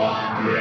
one.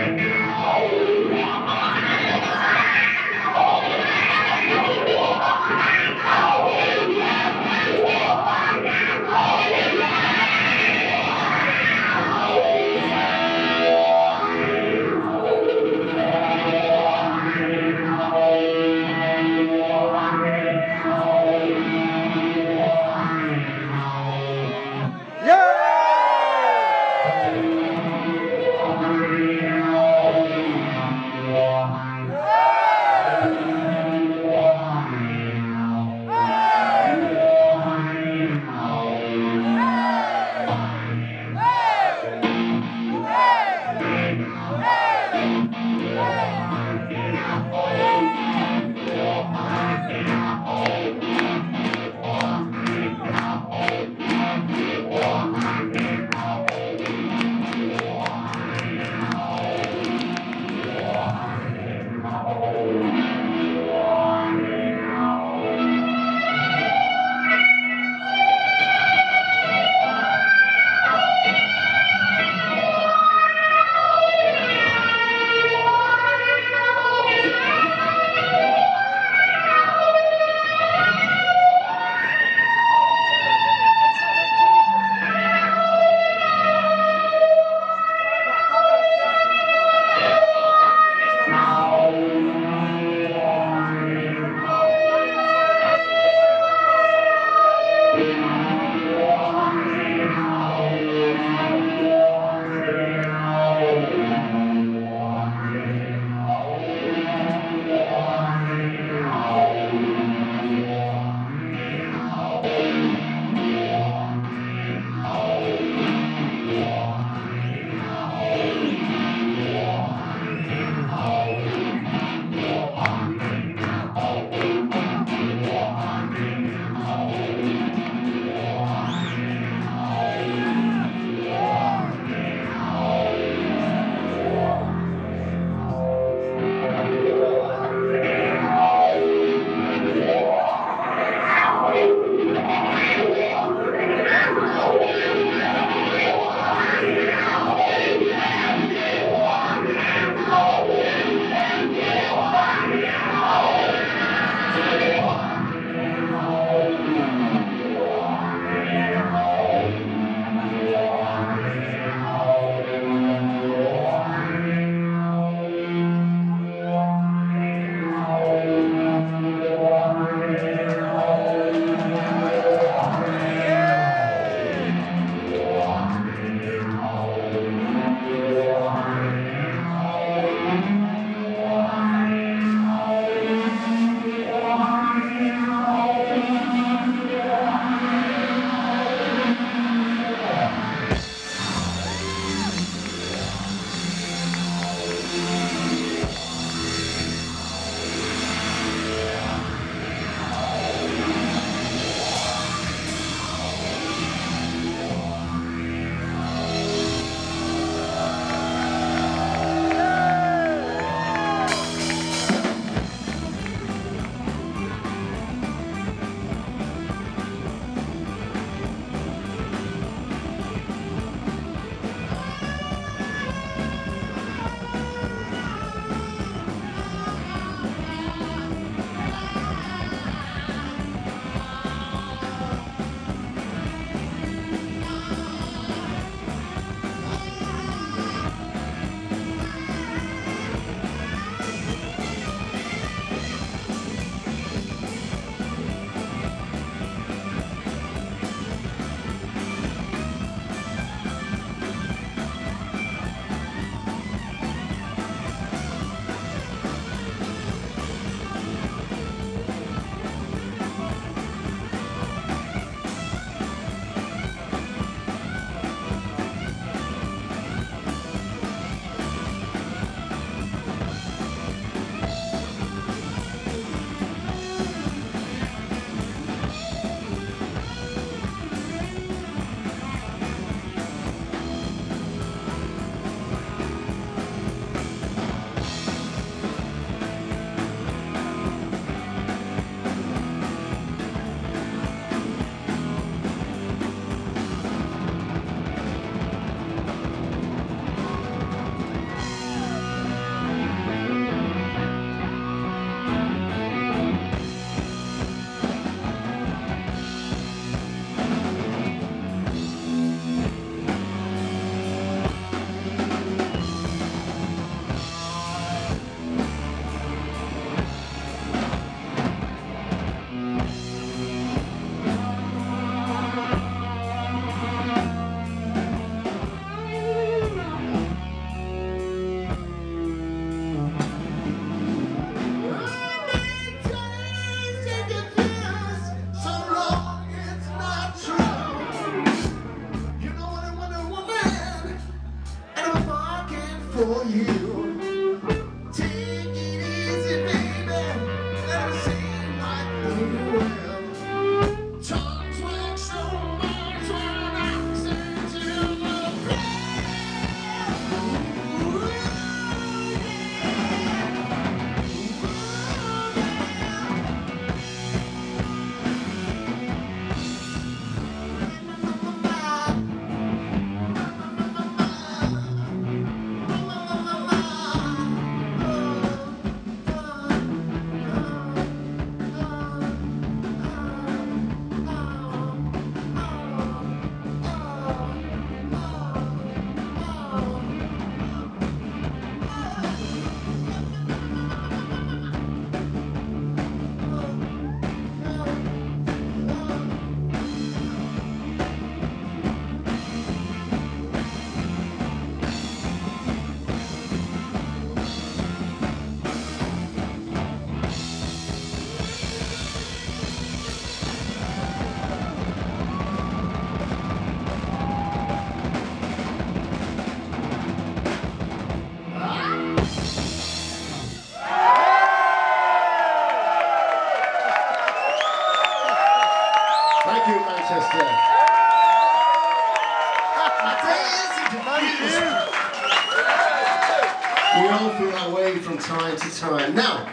Quality time. To time. Now,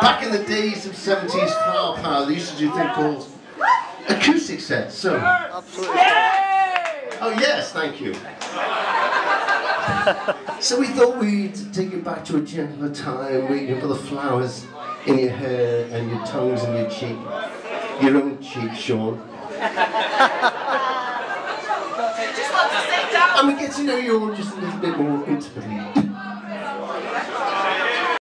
back in the days of 70s flower power, they used to do a thing called acoustic sets. So, oh yes, thank you. so we thought we'd take it back to a gentler time, where you can put the flowers in your hair and your tongues in your cheek, your own cheek, Sean. And we get to know you all just a little bit more intimately.